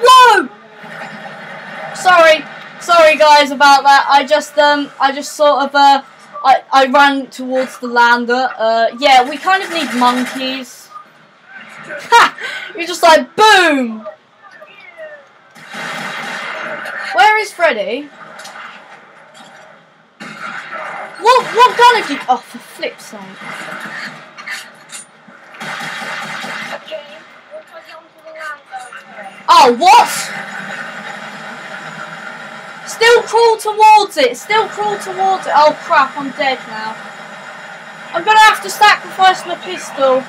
Whoa! Sorry, sorry guys about that. I just um, I just sort of uh, I I ran towards the lander. Uh, yeah, we kind of need monkeys. Ha! You're just like boom. Where is Freddy? What what gun have you? Oh, for flip's sake! Oh, what? Still crawl towards it. Still crawl towards it. Oh crap! I'm dead now. I'm gonna have to sacrifice my pistol.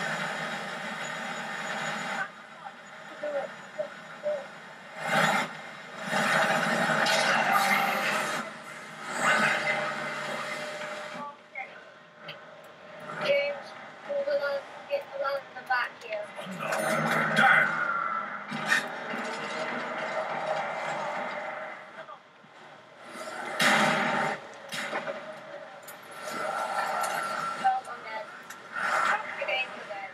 James, pull the land, get the land in the back here. Damn. Oh, I'm dead. Okay, you're dead.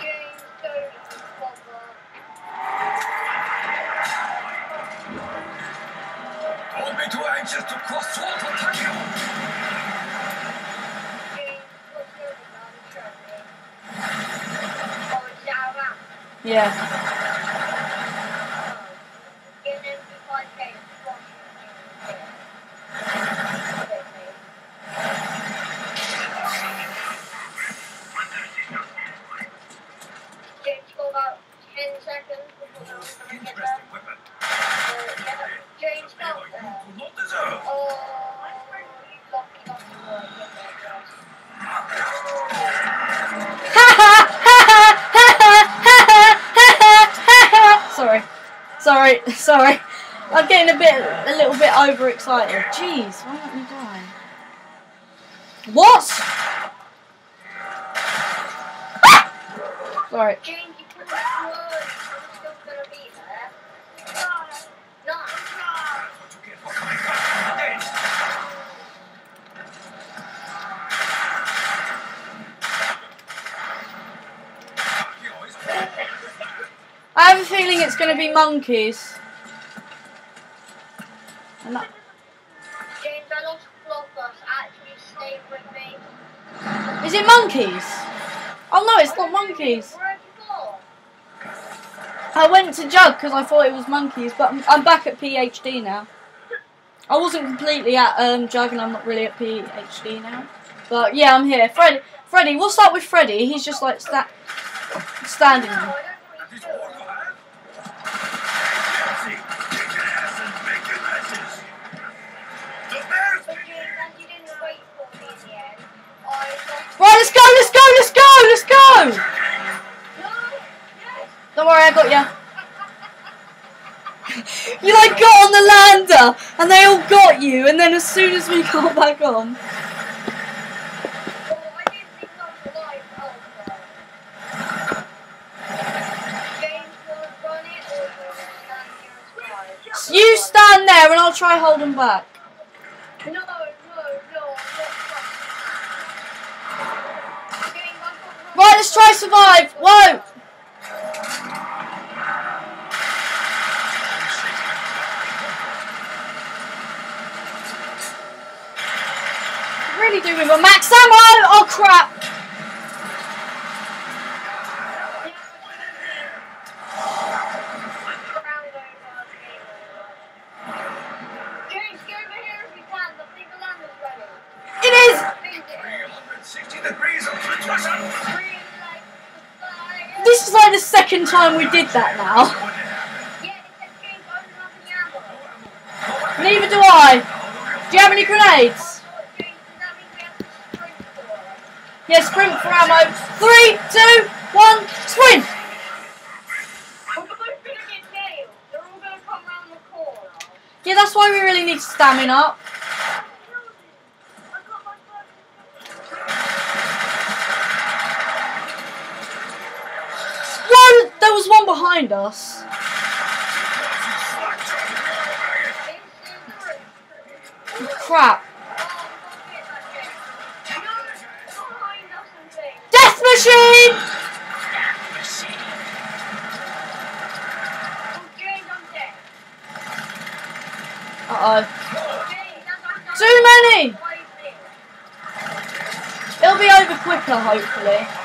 James, go to the bother. Don't be too anxious to cross swords will attack you. Sorry, sorry. I'm getting a bit, a little bit overexcited. Jeez, why don't you die? What? Ah! Sorry. James, you pulled the word. I'm still gonna be there. No. What you get for coming back from the dead. You know, it's- I have a feeling it's going to be monkeys. And that- James, I lost Flopus. Actually, stay with me. Is it monkeys? Oh no, it's not monkeys. Where have you gone? I went to Jug because I thought it was monkeys, but I'm, I'm back at PhD now. I wasn't completely at um, Jug and I'm not really at PhD now. But yeah, I'm here. Freddy, Freddy, what's up with Freddy? He's just like sta- standing there. Let's go, let's go, let's go, let's go! Don't worry, I got you. You like got on the lander and they all got you, and then as soon as we got back on, you stand there and I'll try holding back. No, Right, let's try survive. Whoa! Really do with a max ammo. Oh crap! James, get over here if you can. The big land is ready. It is. Think it. 360 degrees of attraction. Green like the fire. This is like the second time we did that now. Neither do I. Do you have any grenades? Yeah, sprint for ammo. Three, two, one, sprint! Yeah, that's why we really need stamina. One, there was one behind us. Crap. Death machine! Uh oh. Too many! It'll be over quicker, hopefully.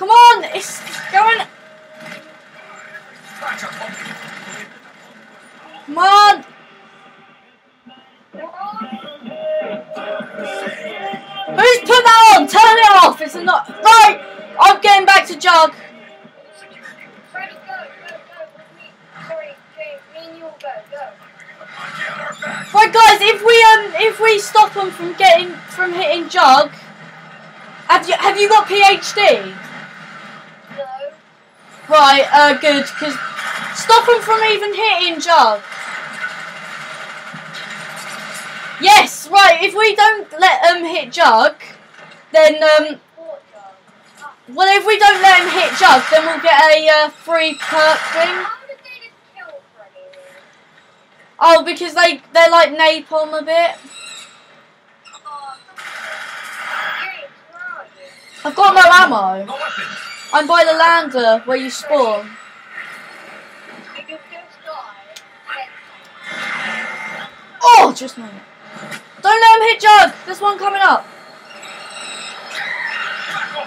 Come on, it's going. Come on. Who's put that on? Turn it off. It's not right. I'm getting back to jug. Right, guys. If we um, if we stop them from getting from hitting jug, have you have you got PhD? Right, uh, good, because stop them from even hitting Jug. Yes, right, if we don't let them hit Jug, then, um, well, if we don't let them hit Jug, then we'll get a uh, free perk thing. Oh, because they, they're like napalm a bit. I've got no ammo. I'm by the lander where you spawn. Oh, just a minute. Don't let him hit Jug. There's one coming up.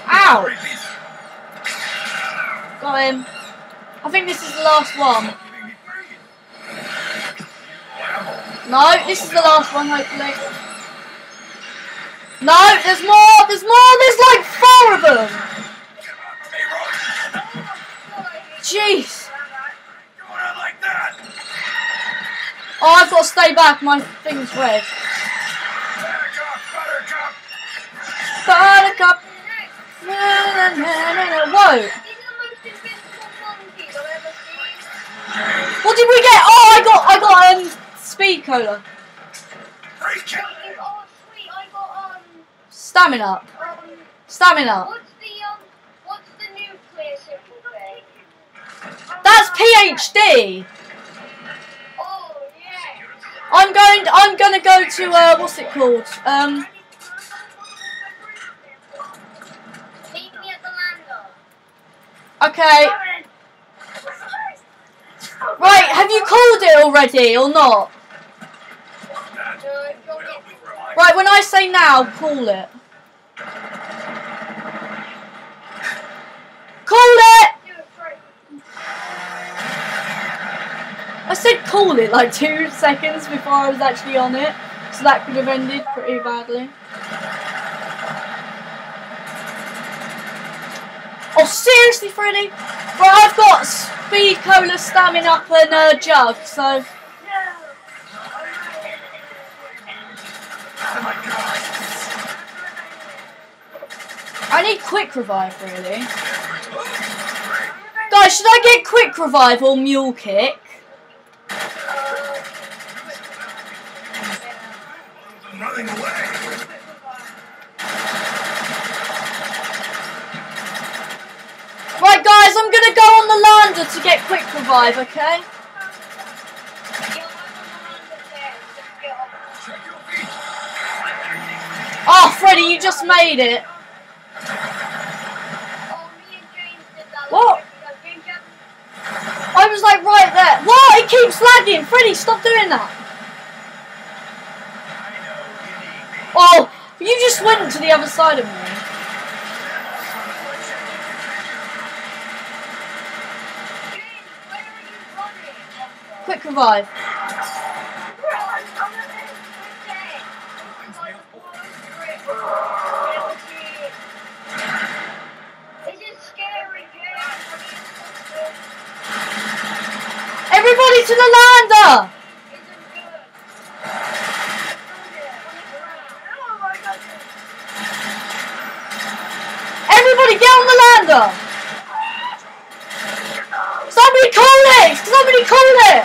Ow. Got him. I think this is the last one. No, this is the last one, hopefully. No, there's more, there's more, there's like four of them! Jeez. Oh, I've got to stay back, my thing's red. Buttercup, buttercup. Buttercup. Na, na, na. Whoa, what did we get? Oh, I got, I got, um, speed cola. Stamina. Stamina. PhD. Oh, yeah. I'm going, I'm gonna go to, uh, what's it called? Um, okay. Right, have you called it already or not? Right, when I say now, call it. Call it! I said call it like two seconds before I was actually on it, so that could have ended pretty badly. Oh, seriously, Freddy? Right, I've got speed cola, stamina up, and a jug, so. I need quick revive, really. Guys, should I get quick revive or mule kick? I'm running away. Right, guys, I'm gonna go on the lander to get quick revive, okay? Oh, Freddy, you just made it. What? I was like right there. What? It keeps lagging. Freddy, stop doing that. Oh, you just went to the other side of me. James, where are you running? Quick revive. Run! I'm gonna be dead. Like the worst grip ever seen. This is scary, James. Everybody to the lander! Everybody get on the lander! Somebody call it! Somebody call it!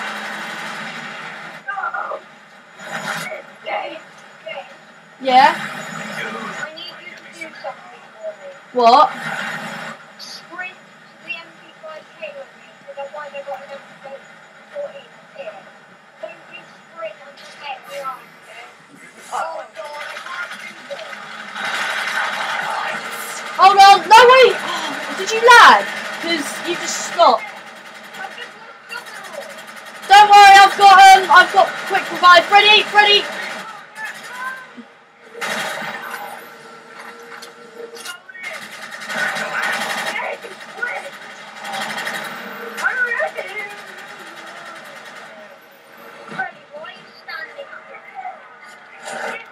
Yeah? I need you to do something for me. What? Sprint to the MP5K with me, because I got an MP14 here. Don't you sprint and? Oh god, I. Hold on, no wait! Did you lag? Because you just stopped. Don't worry, I've got um, I've got quick revive. Freddy, Freddy.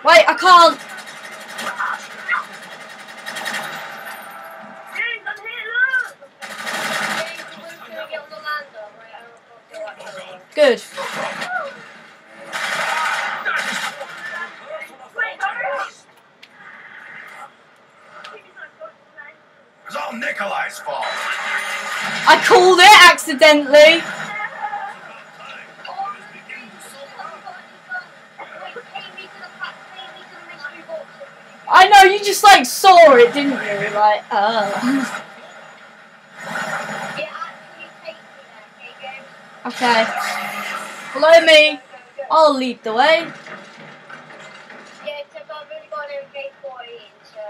Wait, I can't. Good. It's all Nikolai's fault. I called it accidentally. I know you just like saw it, didn't you? Like, oh. Okay. Follow me. I'll lead the way. Yeah, except I've only got an MK14, so.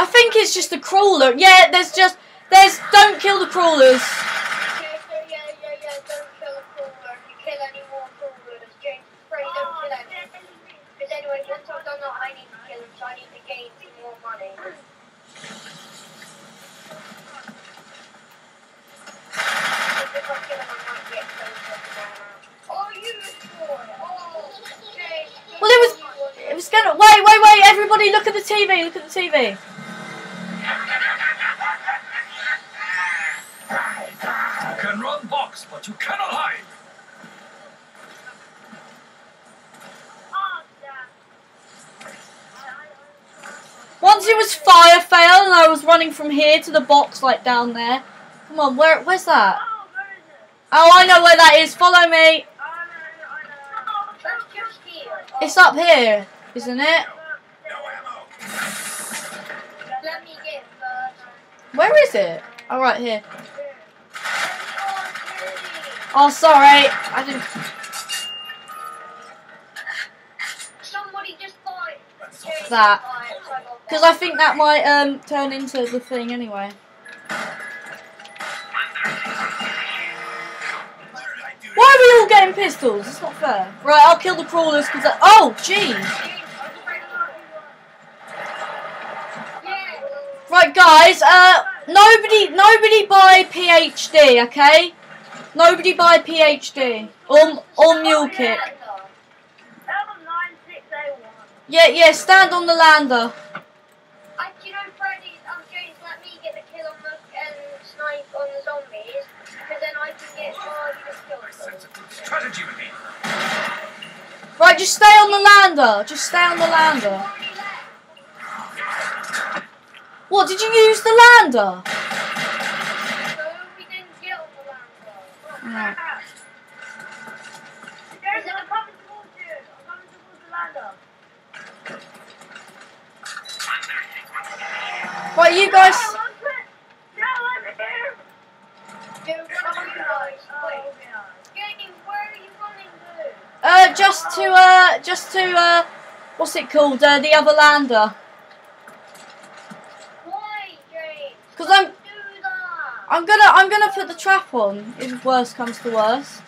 I think it's just a crawler. Yeah, there's just there's don't kill the crawlers. Okay, so yeah, yeah, yeah, don't kill a crawler. If you kill any more crawlers, James, pray don't kill oh, any. Because anyway, once I've done that, I need to kill him, so I need to gain some more money. Because if I kill him, I might get closer to my house. Oh, you destroyed it. Oh, James. Well, it was it was gonna wait, wait, wait. Everybody, look at the TV. Look at the TV. But you cannot hide. Once it was fire fail, and I was running from here to the box, like down there. Come on, where where's that? Oh? Oh, I know where that is. Follow me. It's up here, isn't it? Where is it? Oh, right here. Oh. Sorry. I didn't. Somebody just buy. That. Because I think that might um turn into the thing anyway. What did I do? Why are we all getting pistols? It's not fair. Right, I'll kill the crawlers because. Oh, jeez. Right, guys. Uh, nobody, nobody buy PhD, okay? Nobody buy PhD or or mule kick. Yeah, yeah. Stand on the lander. I, you know, Freddy, um, James, let me get the kill on the um, snipe on the zombies, because then I can get Charlie to kill strategy with me. Right, just stay on the lander. Just stay on the lander. What? Did you use the lander? So we didn't get on the lander. Right. James, I'm coming towards you. I'm coming towards the lander. Right, you guys. Dude, what are you guys? Wait. James, where are you running to? Uh, just to uh, just to uh, what's it called? Uh, the other lander. Why, James? 'Cause I'm- Don't do that. I'm gonna put the trap on if worst comes to worst.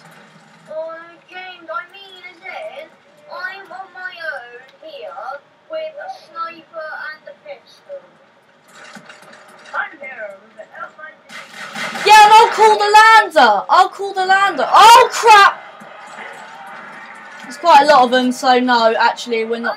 Oh, James, I mean, as in, I'm on my own here with a sniper and a pistol. I'm here with the Yeah, and I'll call the lander. I'll call the lander. Oh crap! There's quite a lot of them, so no, actually we're not.